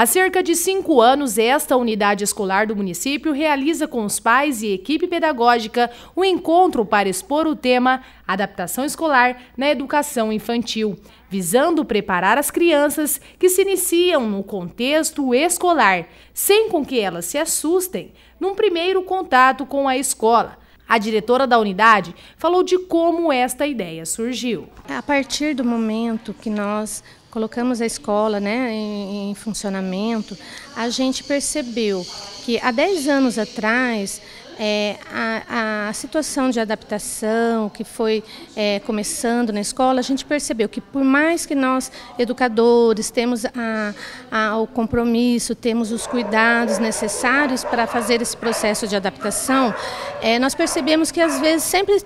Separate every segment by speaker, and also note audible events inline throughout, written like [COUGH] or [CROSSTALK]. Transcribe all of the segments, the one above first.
Speaker 1: Há cerca de cinco anos, esta unidade escolar do município realiza com os pais e equipe pedagógica um encontro para expor o tema Adaptação Escolar na Educação Infantil, visando preparar as crianças que se iniciam no contexto escolar, sem com que elas se assustem num primeiro contato com a escola. A diretora da unidade falou de como esta ideia surgiu.
Speaker 2: A partir do momento que nós colocamos a escola né, em, em funcionamento, a gente percebeu que há 10 anos atrás é, a, a, situação de adaptação que foi é, começando na escola, a gente percebeu que por mais que nós, educadores, temos a, a, o compromisso, temos os cuidados necessários para fazer esse processo de adaptação, é, nós percebemos que às vezes sempre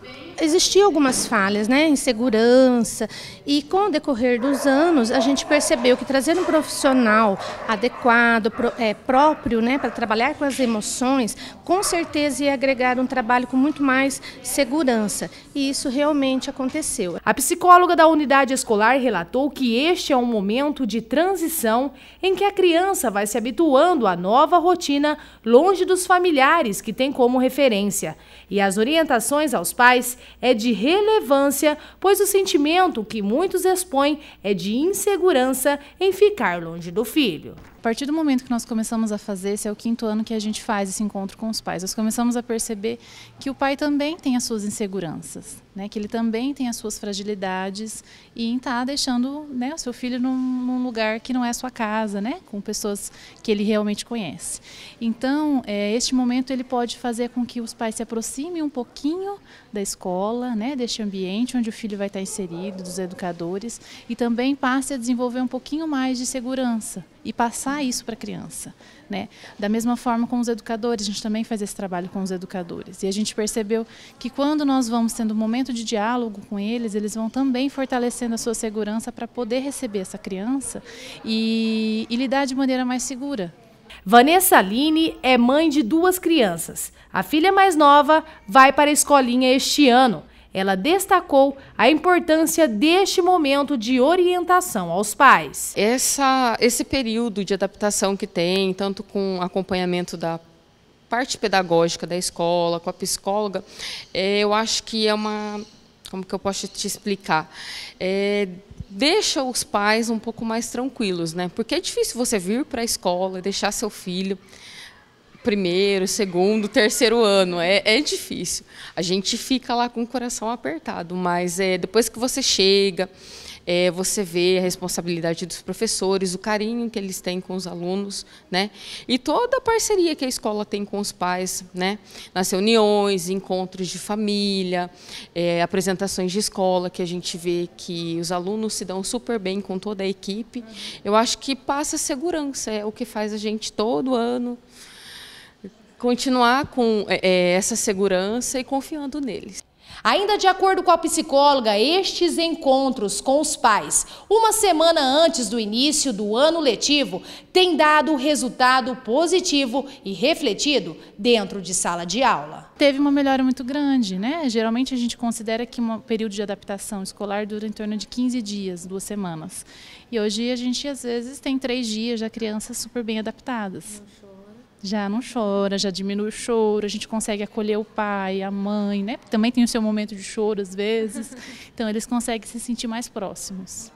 Speaker 2: existiam algumas falhas, né, insegurança, e com o decorrer dos anos a gente percebeu que trazer um profissional adequado, é, próprio, né, para trabalhar com as emoções, com certeza ia agregar um trabalho com muito mais segurança, e isso realmente aconteceu.
Speaker 1: A psicóloga da unidade escolar relatou que este é um momento de transição em que a criança vai se habituando à nova rotina longe dos familiares que tem como referência, e as orientações aos pais é de relevância, pois o sentimento que muitos expõem é de insegurança em ficar longe do filho.
Speaker 3: A partir do momento que nós começamos a fazer, esse é o quinto ano que a gente faz esse encontro com os pais, nós começamos a perceber que o pai também tem as suas inseguranças, né? que ele também tem as suas fragilidades e está deixando né, o seu filho num, num, lugar que não é a sua casa, né? com pessoas que ele realmente conhece. Então, é, este momento ele pode fazer com que os pais se aproximem um pouquinho da escola, né? deste ambiente onde o filho vai estar inserido, dos educadores, e também passe a desenvolver um pouquinho mais de segurança e passar isso para a criança. Né? Da mesma forma com os educadores, a gente também faz esse trabalho com os educadores. E a gente percebeu que quando nós vamos tendo um momento de diálogo com eles, eles vão também fortalecendo a sua segurança para poder receber essa criança e, e lidar de maneira mais segura.
Speaker 1: Vanessa Aline é mãe de duas crianças. A filha mais nova vai para a escolinha este ano ela destacou a importância deste momento de orientação aos pais.
Speaker 4: Essa, esse período de adaptação que tem, tanto com acompanhamento da parte pedagógica da escola, com a psicóloga, é, eu acho que é uma. Como que eu posso te explicar? É, deixa os pais um pouco mais tranquilos, né? Porque é difícil você vir para a escola e deixar seu filho primeiro, segundo, terceiro ano. É, é difícil. A gente fica lá com o coração apertado, mas é, depois que você chega, é, você vê a responsabilidade dos professores, o carinho que eles têm com os alunos, né? E toda a parceria que a escola tem com os pais, né? Nas reuniões, encontros de família, é, apresentações de escola, que a gente vê que os alunos se dão super bem com toda a equipe. Eu acho que passa segurança, é o que faz a gente todo ano continuar com é, é, essa segurança e confiando neles.
Speaker 1: Ainda de acordo com a psicóloga, estes encontros com os pais, uma semana antes do início do ano letivo, têm dado resultado positivo e refletido dentro de sala de aula.
Speaker 3: Teve uma melhora muito grande, né? Geralmente a gente considera que um período de adaptação escolar dura em torno de 15 dias, duas semanas. E hoje a gente às vezes tem três dias já crianças super bem adaptadas já não chora, já diminui o choro, a gente consegue acolher o pai, a mãe, né? Também tem o seu momento de choro às vezes. [LAUGHS] Então eles conseguem se sentir mais próximos.